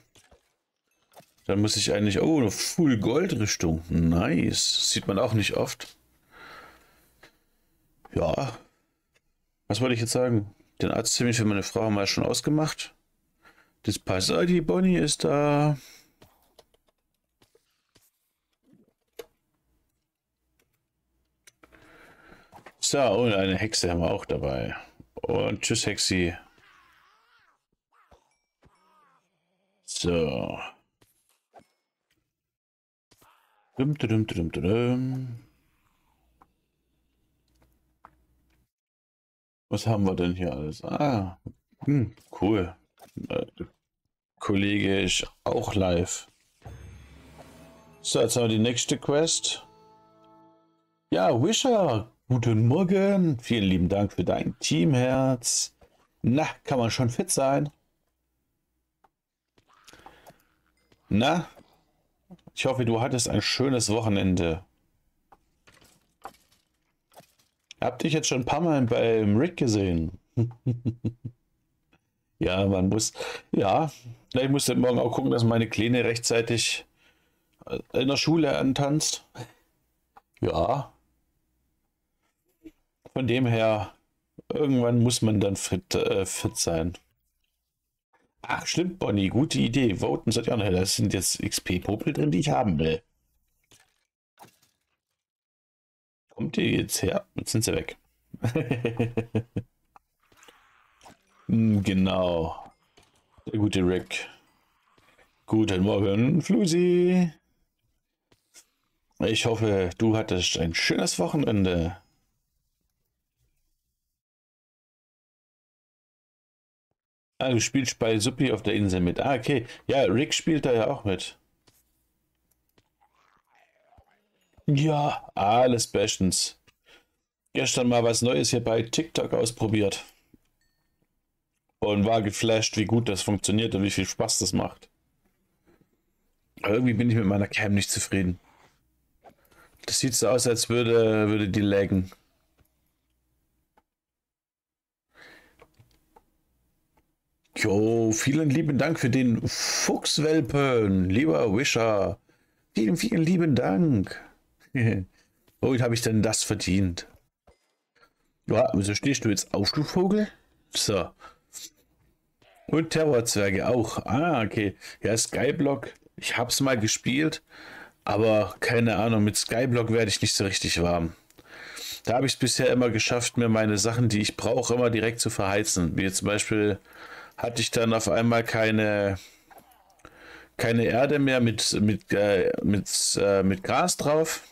Speaker 1: Dann muss ich eigentlich... Oh, eine Full Gold Richtung. Nice. Sieht man auch nicht oft. Ja. Was wollte ich jetzt sagen? Den Arzttermin für meine Frau haben wir schon ausgemacht. Das passt. Ah, die Bonnie ist da. So, und eine Hexe haben wir auch dabei. Und tschüss, Hexi. So. Dum, dum, dum, dum. Was haben wir denn hier alles? Ah, hm, cool. Der Kollege ist auch live. So, jetzt haben wir die nächste Quest. Ja, Wisher, guten Morgen. Vielen lieben Dank für dein Teamherz. Na, kann man schon fit sein? Na, ich hoffe, du hattest ein schönes Wochenende. Hab dich jetzt schon ein paar Mal beim Rick gesehen. ja, man muss, ja, ich muss morgen auch gucken, dass meine Kleine rechtzeitig in der Schule antanzt. Ja. Von dem her, irgendwann muss man dann fit, äh, fit sein. Ach, stimmt, Bonnie, gute Idee. Voten sagt ja noch, das sind jetzt XP-Popel drin, die ich haben will. Kommt ihr jetzt her? Jetzt sind sie weg. Hm, genau. Der gute Rick. Guten Morgen, Flusi. Ich hoffe, du hattest ein schönes Wochenende. Ah, du spielst bei Suppi auf der Insel mit. Ah, okay. Ja, Rick spielt da ja auch mit. Ja, alles bestens. Gestern mal was Neues hier bei TikTok ausprobiert. Und war geflasht, wie gut das funktioniert und wie viel Spaß das macht. Irgendwie bin ich mit meiner Cam nicht zufrieden. Das sieht so aus, als würde, würde die laggen. Jo, vielen lieben Dank für den Fuchswelpen, lieber Wisher. Vielen, vielen lieben Dank. Womit habe ich denn das verdient? Ja, wieso stehst du jetzt auf, du Vogel? So. Und Terrorzwerge auch. Ah, okay. Ja, Skyblock. Ich hab's mal gespielt, aber keine Ahnung, mit Skyblock werde ich nicht so richtig warm. Da habe ich es bisher immer geschafft, mir meine Sachen, die ich brauche, immer direkt zu verheizen. Wie zum Beispiel hatte ich dann auf einmal keine, keine Erde mehr mit, mit, äh, mit, äh, mit Gras drauf.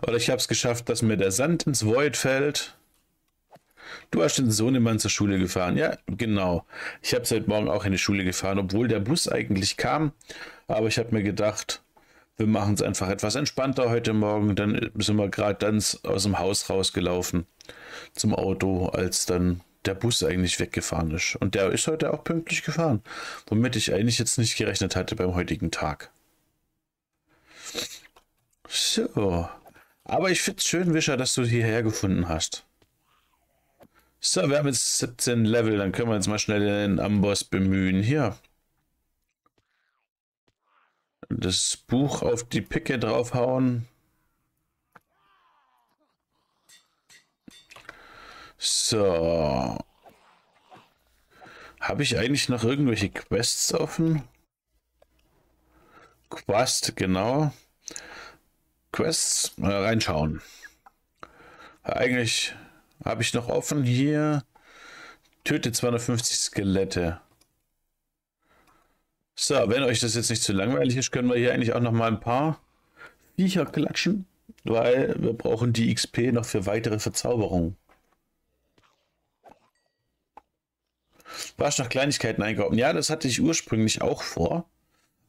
Speaker 1: Oder ich habe es geschafft, dass mir der Sand ins Void fällt. Du hast den Sohnemann zur Schule gefahren. Ja, genau. Ich habe seit morgen auch in die Schule gefahren, obwohl der Bus eigentlich kam. Aber ich habe mir gedacht, wir machen es einfach etwas entspannter heute Morgen. Dann sind wir gerade dann aus dem Haus rausgelaufen zum Auto, als dann der Bus eigentlich weggefahren ist. Und der ist heute auch pünktlich gefahren, womit ich eigentlich jetzt nicht gerechnet hatte beim heutigen Tag. So. Aber ich finde es schön, Wischer, dass du hierher gefunden hast. So, wir haben jetzt 17 Level, dann können wir jetzt mal schnell den Amboss bemühen. Hier. Das Buch auf die Picke draufhauen. So. Habe ich eigentlich noch irgendwelche Quests offen? Quest, genau. Quests, äh, reinschauen. Eigentlich habe ich noch offen hier. Töte 250 Skelette. So, wenn euch das jetzt nicht zu langweilig ist, können wir hier eigentlich auch noch mal ein paar Viecher klatschen, weil wir brauchen die XP noch für weitere Verzauberungen. Warst noch Kleinigkeiten einkaufen? Ja, das hatte ich ursprünglich auch vor.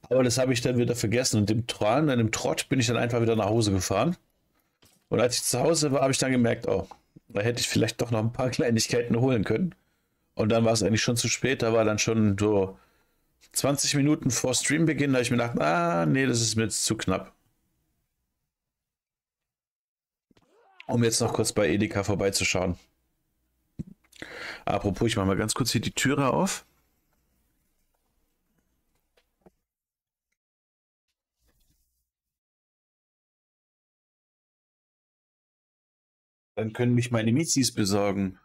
Speaker 1: Aber das habe ich dann wieder vergessen. Und im Tran, in dem Trott bin ich dann einfach wieder nach Hause gefahren. Und als ich zu Hause war, habe ich dann gemerkt, oh, da hätte ich vielleicht doch noch ein paar Kleinigkeiten holen können. Und dann war es eigentlich schon zu spät. Da war dann schon so 20 Minuten vor Streambeginn. Da habe ich mir gedacht, ah, nee, das ist mir jetzt zu knapp. Um jetzt noch kurz bei Edeka vorbeizuschauen. Apropos, ich mache mal ganz kurz hier die Türe auf. Dann können mich meine Mizis besorgen.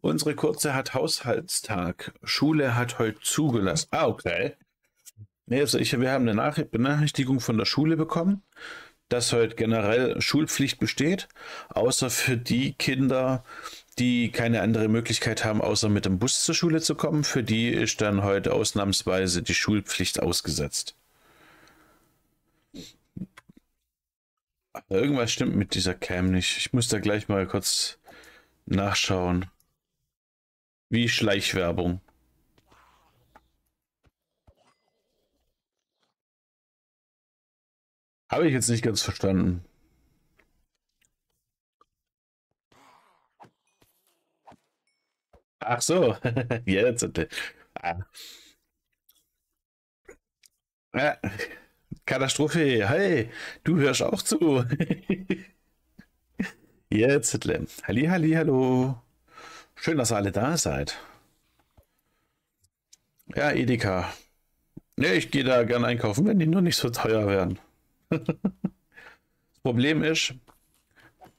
Speaker 1: Unsere Kurze hat Haushaltstag. Schule hat heute zugelassen. Ah, okay. Nee, also ich, wir haben eine Benachrichtigung von der Schule bekommen, dass heute generell Schulpflicht besteht, außer für die Kinder, die keine andere Möglichkeit haben, außer mit dem Bus zur Schule zu kommen. Für die ist dann heute ausnahmsweise die Schulpflicht ausgesetzt. Irgendwas stimmt mit dieser Cam nicht. Ich muss da gleich mal kurz nachschauen. Wie Schleichwerbung. Habe ich jetzt nicht ganz verstanden. Ach so, jetzt. Ah. Ja. Katastrophe, hey, du hörst auch zu. Jetzt, Halli, halli, hallo. Schön, dass ihr alle da seid. Ja, Edeka. Ja, ich gehe da gern einkaufen, wenn die nur nicht so teuer werden. das Problem ist,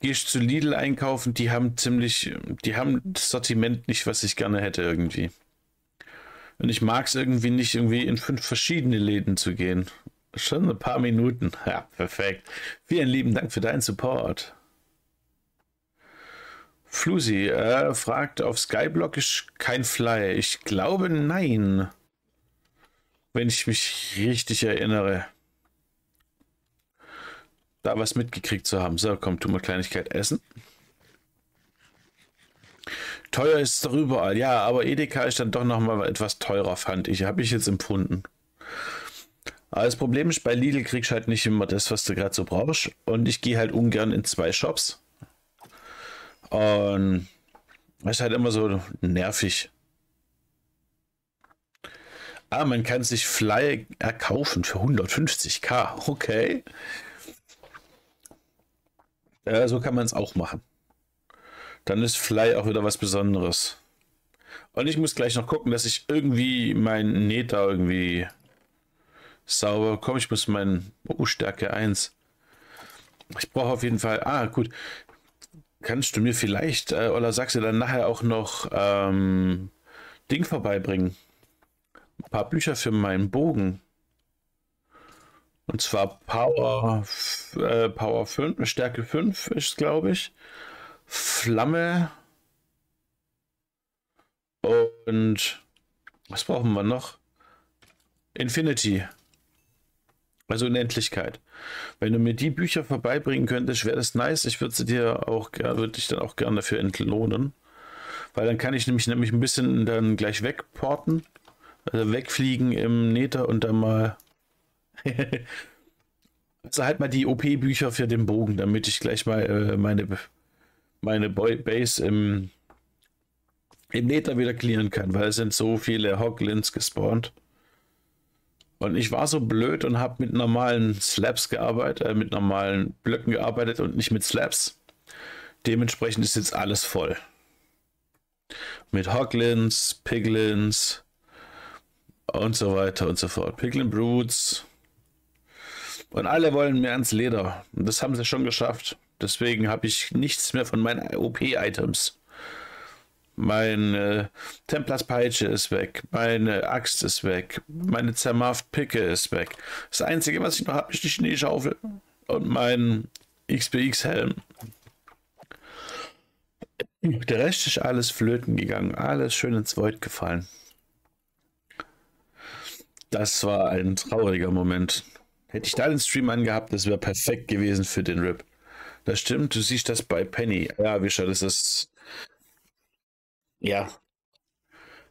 Speaker 1: gehst zu Lidl einkaufen, die haben ziemlich, die haben das Sortiment nicht, was ich gerne hätte irgendwie. Und ich mag es irgendwie nicht, irgendwie in fünf verschiedene Läden zu gehen. Schon ein paar Minuten. Ja, perfekt. Vielen lieben Dank für deinen Support. Flusi äh, fragt, auf Skyblock ist kein Fly. Ich glaube, nein. Wenn ich mich richtig erinnere da was mitgekriegt zu haben. So, komm, tu mal Kleinigkeit essen. Teuer ist es doch überall. Ja, aber Edeka ist dann doch nochmal etwas teurer, fand ich. Habe ich jetzt empfunden. Aber das Problem ist, bei Lidl kriegst du halt nicht immer das, was du gerade so brauchst. Und ich gehe halt ungern in zwei Shops. Und das ist halt immer so nervig. Ah, man kann sich Fly erkaufen für 150k. Okay. Ja, so kann man es auch machen. Dann ist Fly auch wieder was Besonderes. Und ich muss gleich noch gucken, dass ich irgendwie mein Neta irgendwie sauber komme. Ich muss meinen oh, Stärke 1. Ich brauche auf jeden Fall. Ah, gut. Kannst du mir vielleicht, äh, oder sagst dann nachher auch noch ähm, Ding vorbeibringen? Ein paar Bücher für meinen Bogen. Und zwar Power, äh, Power 5, Stärke 5 ist, glaube ich. Flamme. Und was brauchen wir noch? Infinity. Also Unendlichkeit. Wenn du mir die Bücher vorbeibringen könntest, wäre das nice. Ich würde sie dir auch würde dich dann auch gerne dafür entlohnen. Weil dann kann ich nämlich nämlich ein bisschen dann gleich wegporten. Also wegfliegen im Nether und dann mal also halt mal die OP-Bücher für den Bogen, damit ich gleich mal äh, meine, meine Base im, im Nether wieder clearen kann, weil es sind so viele Hoglins gespawnt. Und ich war so blöd und habe mit normalen Slabs gearbeitet, äh, mit normalen Blöcken gearbeitet und nicht mit Slabs. Dementsprechend ist jetzt alles voll. Mit Hoglins, Piglins und so weiter und so fort. Piglin Broods, und alle wollen mir ans Leder. Und das haben sie schon geschafft. Deswegen habe ich nichts mehr von meinen OP-Items. Meine Templars Peitsche ist weg. Meine Axt ist weg. Meine zermarft Picke ist weg. Das Einzige, was ich noch habe, ist die Schneeschaufel. Und mein XPX-Helm. Der Rest ist alles flöten gegangen. Alles schön ins Void gefallen. Das war ein trauriger Moment. Hätte ich da den Stream angehabt, das wäre perfekt gewesen für den Rip. Das stimmt, du siehst das bei Penny. Ja, Wischer, das ist. Ja.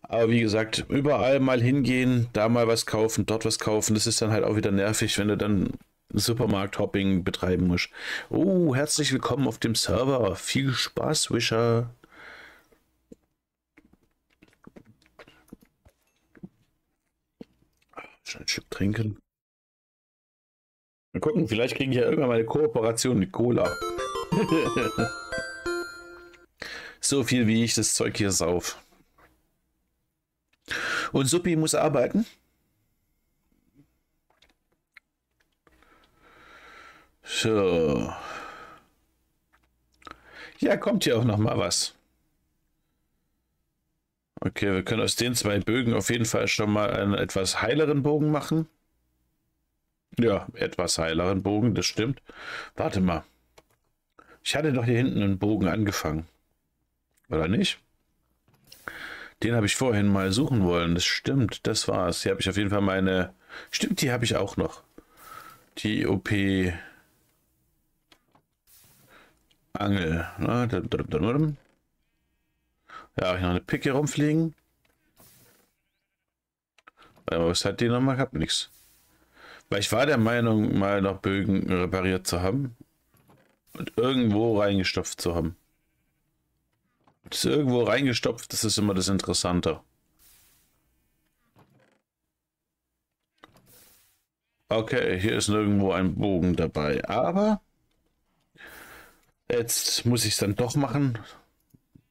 Speaker 1: Aber wie gesagt, überall mal hingehen, da mal was kaufen, dort was kaufen, das ist dann halt auch wieder nervig, wenn du dann Supermarkt-Hopping betreiben musst. Oh, herzlich willkommen auf dem Server. Viel Spaß, Wischer. Schon ein Stück trinken. Mal gucken, vielleicht kriege ich ja irgendwann mal eine Kooperation mit Cola. so viel wie ich das Zeug hier sauf. Und Suppi muss arbeiten. So. Ja, kommt hier auch noch mal was. Okay, wir können aus den zwei Bögen auf jeden Fall schon mal einen etwas heileren Bogen machen. Ja, etwas heileren Bogen, das stimmt. Warte mal. Ich hatte doch hier hinten einen Bogen angefangen. Oder nicht? Den habe ich vorhin mal suchen wollen. Das stimmt, das war's. Hier habe ich auf jeden Fall meine. Stimmt, die habe ich auch noch. Die OP. Angel. Ja, habe ich noch eine Picke rumfliegen. Was hat die nochmal gehabt? Nichts. Weil ich war der Meinung, mal noch Bögen repariert zu haben und irgendwo reingestopft zu haben. Das irgendwo reingestopft, das ist immer das Interessante. Okay, hier ist nirgendwo ein Bogen dabei, aber jetzt muss ich es dann doch machen.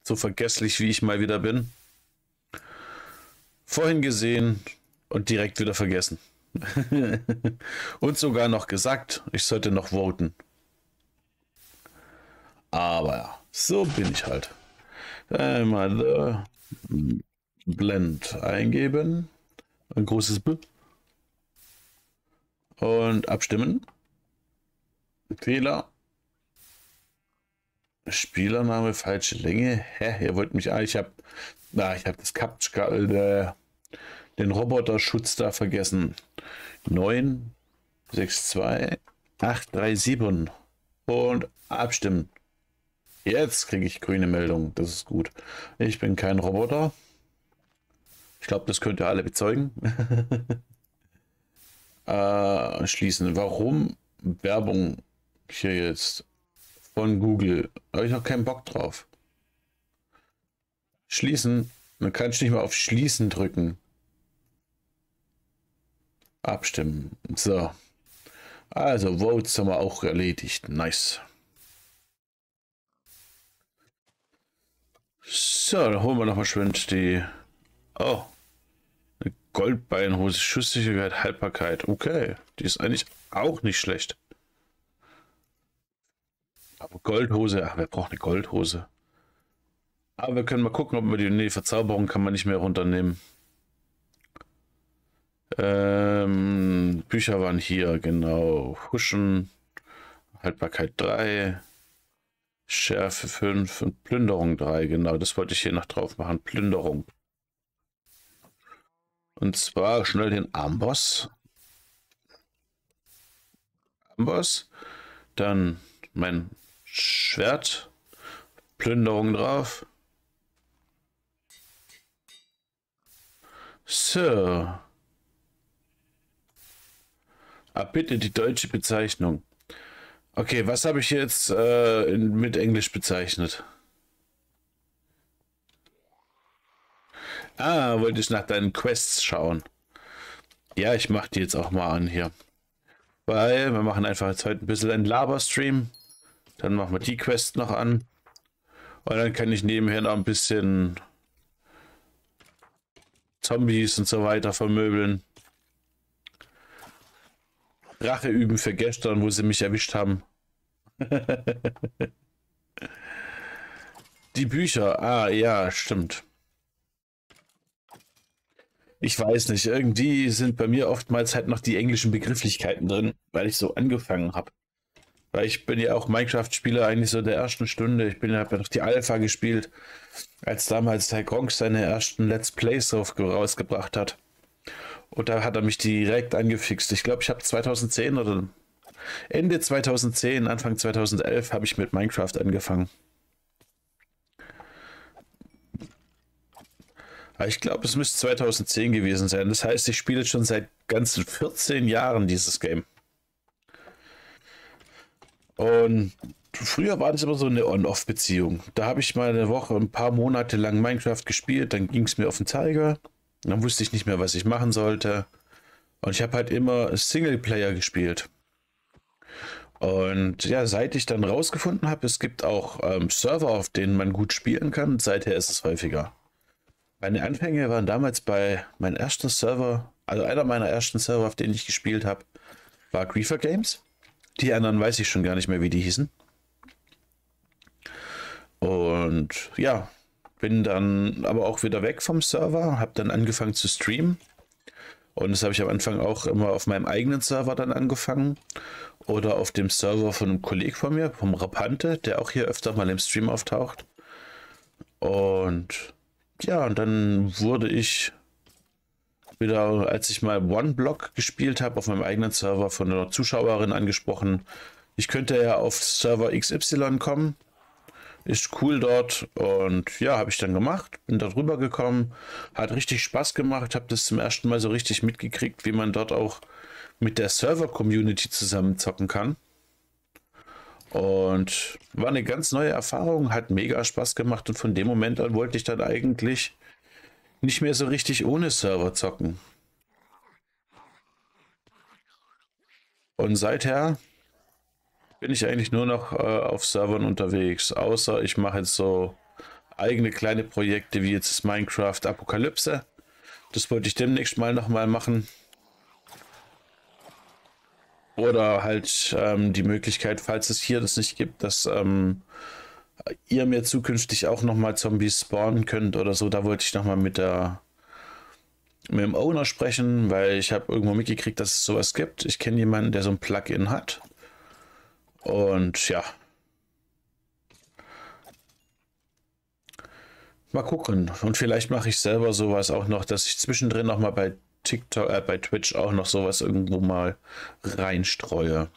Speaker 1: So vergesslich wie ich mal wieder bin. Vorhin gesehen und direkt wieder vergessen. Und sogar noch gesagt, ich sollte noch voten. Aber so bin ich halt. Einmal the Blend eingeben. Ein großes B. Und abstimmen. Fehler. Spielername, falsche Länge. Hä, ihr wollt mich. Ah, ich habe ah, ich hab das Captcha, äh, den Roboterschutz da vergessen. 9, 6, 2, 8, 3, 7. Und abstimmen. Jetzt kriege ich grüne Meldung. Das ist gut. Ich bin kein Roboter. Ich glaube, das könnt ihr alle bezeugen. äh, schließen. Warum Werbung hier jetzt von Google? Habe ich noch keinen Bock drauf. Schließen. Man kann nicht mehr auf Schließen drücken. Abstimmen. So. Also, Votes haben wir auch erledigt. Nice. So, dann holen wir nochmal schwind die. Oh. Eine Goldbeinhose, Schusssicherheit, Haltbarkeit. Okay. Die ist eigentlich auch nicht schlecht. Aber Goldhose, ach, wer braucht eine Goldhose? Aber wir können mal gucken, ob wir die. Nee, Verzauberung kann man nicht mehr runternehmen. Ähm, Bücher waren hier, genau. Huschen, Haltbarkeit 3, Schärfe 5 und Plünderung 3, genau. Das wollte ich hier noch drauf machen. Plünderung. Und zwar schnell den Amboss. Amboss. Dann mein Schwert. Plünderung drauf. So. Ah, bitte die deutsche Bezeichnung. Okay, was habe ich jetzt äh, mit Englisch bezeichnet? Ah, wollte ich nach deinen Quests schauen. Ja, ich mache die jetzt auch mal an hier. Weil wir machen einfach jetzt heute ein bisschen einen Laberstream. Dann machen wir die Quest noch an. Und dann kann ich nebenher noch ein bisschen Zombies und so weiter vermöbeln. Rache üben für gestern, wo sie mich erwischt haben. Die Bücher, ah ja, stimmt. Ich weiß nicht, irgendwie sind bei mir oftmals halt noch die englischen Begrifflichkeiten drin, weil ich so angefangen habe. Weil ich bin ja auch Minecraft-Spieler eigentlich so der ersten Stunde. Ich bin ja, noch die Alpha gespielt, als damals Herr Gronk seine ersten Let's Plays rausgebracht hat. Und da hat er mich direkt angefixt. Ich glaube, ich habe 2010 oder Ende 2010, Anfang 2011 habe ich mit Minecraft angefangen. Ich glaube, es müsste 2010 gewesen sein. Das heißt, ich spiele schon seit ganzen 14 Jahren dieses Game. Und früher war das immer so eine On-Off-Beziehung. Da habe ich mal eine Woche, ein paar Monate lang Minecraft gespielt, dann ging es mir auf den Zeiger. Dann wusste ich nicht mehr, was ich machen sollte. Und ich habe halt immer Singleplayer gespielt. Und ja, seit ich dann rausgefunden habe, es gibt auch ähm, Server, auf denen man gut spielen kann, seither ist es häufiger. Meine Anfänge waren damals bei meinem ersten Server, also einer meiner ersten Server, auf denen ich gespielt habe, war Griefer Games. Die anderen weiß ich schon gar nicht mehr, wie die hießen. Und ja, bin dann aber auch wieder weg vom Server, habe dann angefangen zu streamen. Und das habe ich am Anfang auch immer auf meinem eigenen Server dann angefangen. Oder auf dem Server von einem Kollegen von mir, vom Rapante, der auch hier öfter mal im Stream auftaucht. Und ja, und dann wurde ich wieder, als ich mal One Block gespielt habe, auf meinem eigenen Server von einer Zuschauerin angesprochen. Ich könnte ja auf Server XY kommen ist cool dort und ja, habe ich dann gemacht, bin da drüber gekommen, hat richtig Spaß gemacht, habe das zum ersten Mal so richtig mitgekriegt, wie man dort auch mit der Server-Community zusammen zocken kann. Und war eine ganz neue Erfahrung, hat mega Spaß gemacht und von dem Moment an wollte ich dann eigentlich nicht mehr so richtig ohne Server zocken. Und seither bin ich eigentlich nur noch äh, auf Servern unterwegs, außer ich mache jetzt so eigene kleine Projekte wie jetzt Minecraft Apokalypse. Das wollte ich demnächst mal nochmal machen. Oder halt ähm, die Möglichkeit, falls es hier das nicht gibt, dass ähm, ihr mir zukünftig auch nochmal Zombies spawnen könnt oder so. Da wollte ich nochmal mit der mit dem Owner sprechen, weil ich habe irgendwo mitgekriegt, dass es sowas gibt. Ich kenne jemanden, der so ein Plugin hat. Und ja. Mal gucken. Und vielleicht mache ich selber sowas auch noch, dass ich zwischendrin noch mal bei TikTok, äh, bei Twitch auch noch sowas irgendwo mal reinstreue.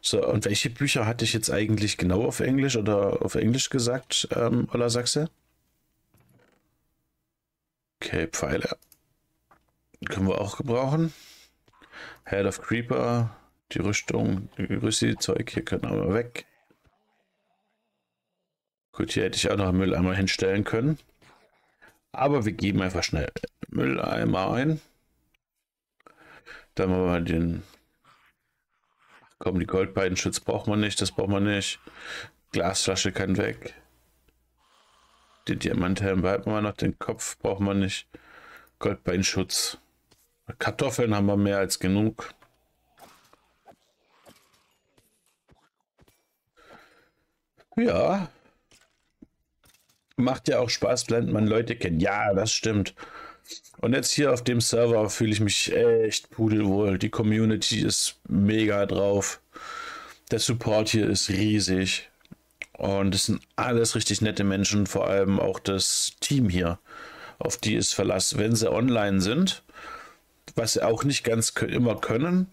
Speaker 1: So, und welche Bücher hatte ich jetzt eigentlich genau auf Englisch oder auf Englisch gesagt, ähm, Ola Sachse? Okay, Pfeile. Können wir auch gebrauchen. Head of Creeper, die Rüstung, die Rüssi-Zeug hier können aber weg. Gut, hier hätte ich auch noch einen Mülleimer hinstellen können. Aber wir geben einfach schnell Mülleimer ein. Dann machen wir den Komm, die Goldbeidenschutz braucht man nicht, das braucht man nicht. Glasflasche kann weg. Den Diamanthelm behalten wir noch, den Kopf braucht man nicht. Goldbeinschutz. Kartoffeln haben wir mehr als genug. Ja. Macht ja auch Spaß, lernt man Leute kennen. Ja, das stimmt. Und jetzt hier auf dem Server fühle ich mich echt pudelwohl. Die Community ist mega drauf. Der Support hier ist riesig. Und es sind alles richtig nette Menschen, vor allem auch das Team hier, auf die es Verlass. Wenn sie online sind, was sie auch nicht ganz immer können,